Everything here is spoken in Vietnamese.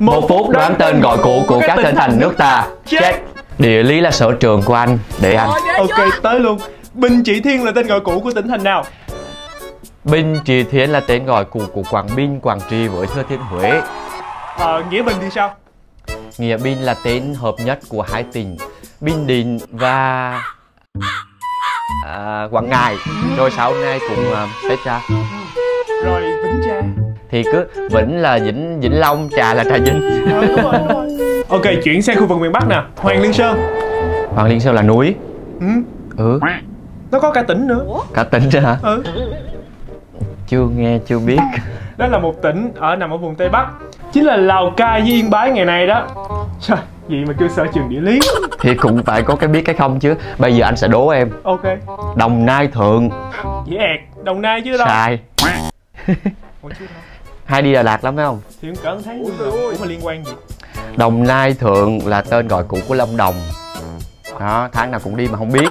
Một phút đoán tên gọi cũ của các tỉnh thành nước ta. Check Địa lý là sở trường của anh. Để anh. Ok tới luôn. Bình Trị Thiên là tên gọi cũ của tỉnh thành nào? Binh Trì Thiên là tên gọi cũ của Quảng Bình, Quảng Trị với Thừa Thiên Huế. Ờ Nghĩa Bình thì sao? Nghĩa Binh là tên hợp nhất của hai tỉnh Bình Định và à, Quảng Ngãi. Rồi sau này cũng uh, xếp ra Rồi Vĩnh Cha Thì cứ Vĩnh là Vĩnh Vĩnh Long, Trà là Trà Vinh. Ok chuyển sang khu vực miền Bắc nè. Hoàng Liên Sơn. Hoàng Liên Sơn là núi. Ừ. Ừ. Nó có cả tỉnh nữa. Cả tỉnh nữa hả? Ừ. Chưa nghe, chưa biết. Đó là một tỉnh ở nằm ở vùng Tây Bắc. Chính là Lào Cai với Yên Bái ngày nay đó. Trời, gì mà kêu sở trường địa lý. Thì cũng phải có cái biết cái không chứ. Bây giờ anh sẽ đố em. Ok. Đồng Nai Thượng. Dễ ẹt, Đồng Nai chứ đâu. Sai. Ủa chứ đâu Hay đi Đà Lạt lắm phải không? Thì không cẩn thấy cũng có liên quan gì. Đồng Nai Thượng là tên gọi cũ của Lâm Đồng. Đó, tháng nào cũng đi mà không biết